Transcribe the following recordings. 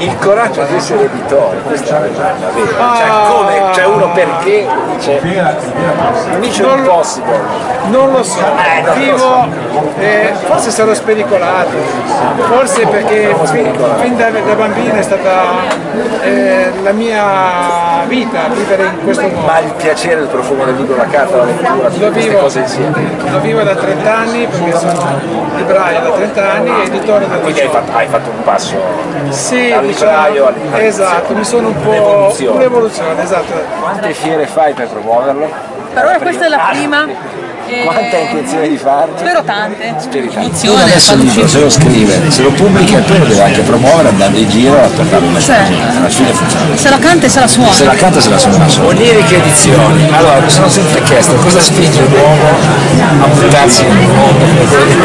il coraggio di essere editore, questa è la vera. Cioè, come, cioè uno perché dice Mission Non lo- Impossible. Non lo so, Eh, non lo vivo, eh, forse sarò spericolato, forse perché fin, fin da, da bambino è stata eh, la mia vita vivere in questo modo. Ma il piacere del profumo del libro, la carta, la lettura, tutte Lo queste vivo, cose insieme. lo vivo da 30 anni perché sono libraio da 30 anni e editore da Quindi hai 18 fatto, hai fatto un passo Sì, diciamo, all'inizio. esatto, mi sono un po' Un'evoluzione. esatto. Quante fiere fai per promuoverlo? Per ora questa è la prima. E- Quanta hai intenzione di farne? Spero tante. Uno Emozione. adesso il libro se lo scrive, se lo pubblica e poi lo deve anche promuovere andando in giro a portarlo in Sì. alla fine funziona. Se la canta e se la suona. Se la canta se la suona. Oniriche edizioni. Allora, mi sono sempre chiesto cosa spinge l'uomo a buttarsi nel mondo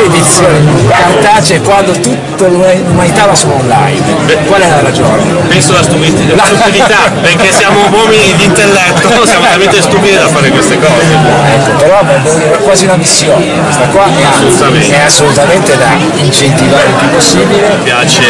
edizioni cartacee quando tutta l'umanità va su online. Qual è la ragione? Penso la stupidità, la stupidità, perché siamo uomini di intelletto, siamo veramente stupidi da fare queste cose. Ecco, però è quasi una missione, questa qua è, Assolutamente. è assolutamente da incentivare il più possibile. Mi piace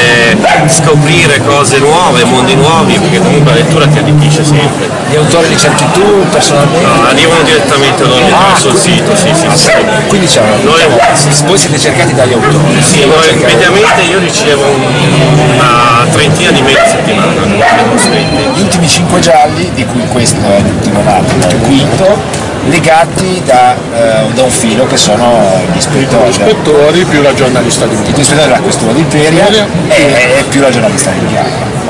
scoprire cose nuove, mondi nuovi, perché comunque la lettura ti arricchisce sempre. Gli autori li cerchi tu personalmente? No, arrivano direttamente da noi Ah, sul sito, sì, sì, sì. Quindi c'è una Noi- diciamo, voi siete cercati dagli autori. Sì, noi mediamente io ricevo un- una trentina di mail a settimana, gli ultimi cinque gialli, di cui questo è l'ultimo dato, il quinto, legati da, eh, da un filo che sono gli ispettori. ispettori più la giornalista di Gli ispettori della questura di Imperia e, più la giornalista di Chiara.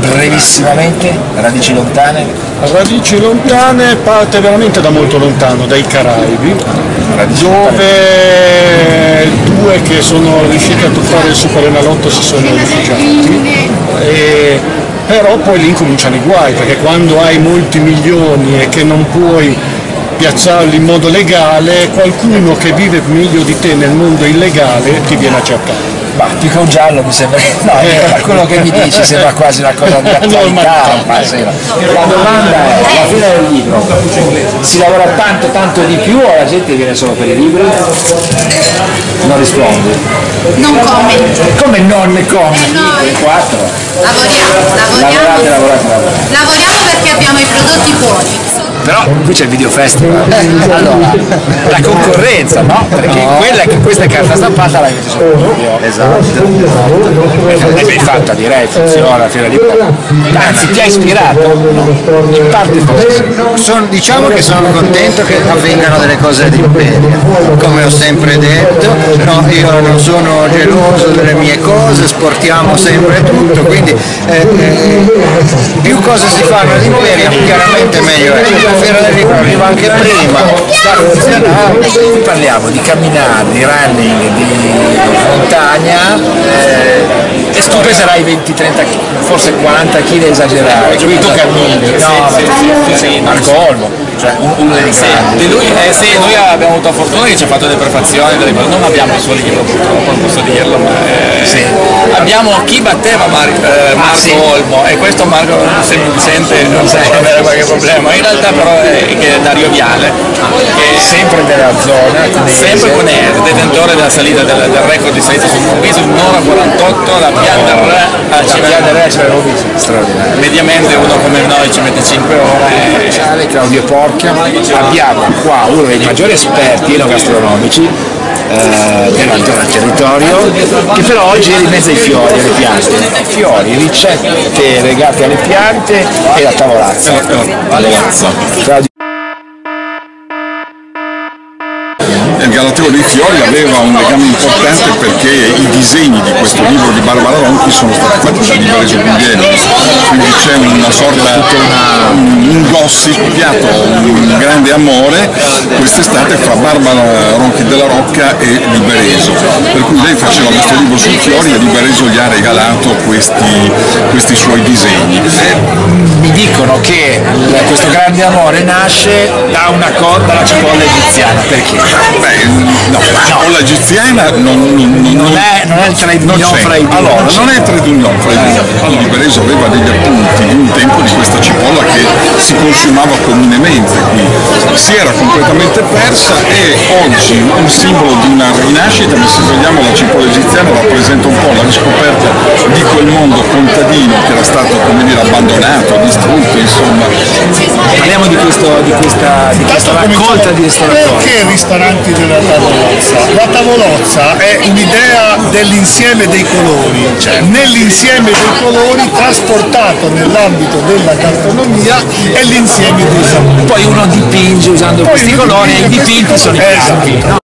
Brevissimamente, radici lontane, Radici lontane parte veramente da molto lontano, dai Caraibi, radici lontane. dove due che sono riusciti a toccare il Superenalotto si sono rifugiati. E, però poi lì cominciano i guai, perché quando hai molti milioni e che non puoi piazzarli in modo legale, qualcuno che vive meglio di te nel mondo illegale ti viene a cercare. Ma che un giallo mi sembra. No, Eh. quello che mi dici sembra quasi una cosa di attualità. Ma sì. La domanda è, alla fine del libro, si lavora tanto tanto di più o la gente viene solo per i libri? Non rispondi. Non comment. Come non ne come? Eh, noi-. Lavoriamo, lavoriamo. Lavorate, lavorate, lavorate. Lavoriamo perché abbiamo i prodotti buoni. Però qui c'è il video festival. Allora, la concorrenza, no? Perché quella che questa è carta stampata l'hai messa solo video. Esatto. È ben fatta direi, funziona la fiera di Anzi, ti ha ispirato? In parte. Sono- diciamo che sono contento che avvengano delle cose di Imperia, come ho sempre detto, no, io non sono geloso delle mie cose, sportiamo sempre tutto, quindi eh, eh, più cose si fanno ad Imperia, chiaramente meglio è. La fiera del libro arriva anche prima, sta funzionando. Parliamo di camminare, di running, di montagna eh, e tu peserai 20-30 kg, forse 40 kg esagerare, qui tu cammini, no, ma sì, sì, Marco Olmo, cioè un- uno dei Sì, grandi. di lui, eh, sì, noi abbiamo avuto la fortuna che ci ha fatto delle prefazioni, delle cose. non abbiamo il suo libro purtroppo, non posso dirlo, ma eh, abbiamo chi batteva Mar- eh, Marco sì. Olmo e questo Marco se mi sente non sa avere qualche problema, in realtà però è, che è Dario Viale, che sempre della zona, sempre con il detentore della salita del, del record di salita sul Monvese, un'ora 48, la Pian del Re visto, straordinario. mediamente uno come noi ci mette 5 ore e Ciale, Claudio Porchia, abbiamo qua uno dei maggiori esperti enogastronomici eh, della del territorio che però oggi è in mezzo ai fiori, alle piante. Fiori, ricette legate alle piante e la tavolazza. Claudio Il Galateo dei Fiori aveva un legame importante perché i disegni di questo libro di Barbara Ronchi sono stati fatti da Libereso Guglielmo, quindi c'è una sorta, un, un gossipiato, un grande amore quest'estate fra Barbara Ronchi della Rocca e Libereso, per cui lei faceva questo libro sui fiori e Libereso gli ha regalato questi, questi suoi disegni. mi dicono che questo grande amore nasce da una cosa, dalla cipolla egiziana, perché? Beh, no, la cipolla egiziana non, non, non, è, non è il trade union fra i due. Allora, non è trade union fra i due. Libereso aveva degli appunti di un tempo di questa cipolla che si consumava comunemente qui. Si era completamente persa e oggi un simbolo di una rinascita, se vogliamo la cipolla egiziana rappresenta un po' la riscoperta di quel mondo contadino come dire, abbandonato, distrutto, insomma. Parliamo di, questo, di questa, di questa raccolta di ristoratori. Perché ristoranti della tavolozza? La tavolozza è un'idea dell'insieme dei colori, nell'insieme dei colori trasportato nell'ambito della gastronomia è l'insieme dei sapori. Poi uno dipinge usando Poi questi colori e i dipinti sono i. Esatto. no?